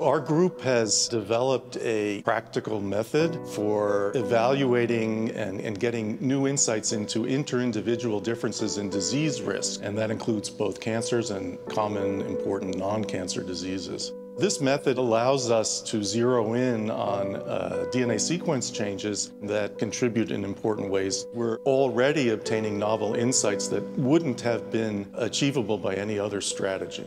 Our group has developed a practical method for evaluating and, and, getting new insights into inter-individual differences in disease risk, and that includes both cancers and common important non-cancer diseases. This method allows us to zero in on uh, DNA sequence changes that contribute in important ways. We're already obtaining novel insights that wouldn't have been achievable by any other strategy.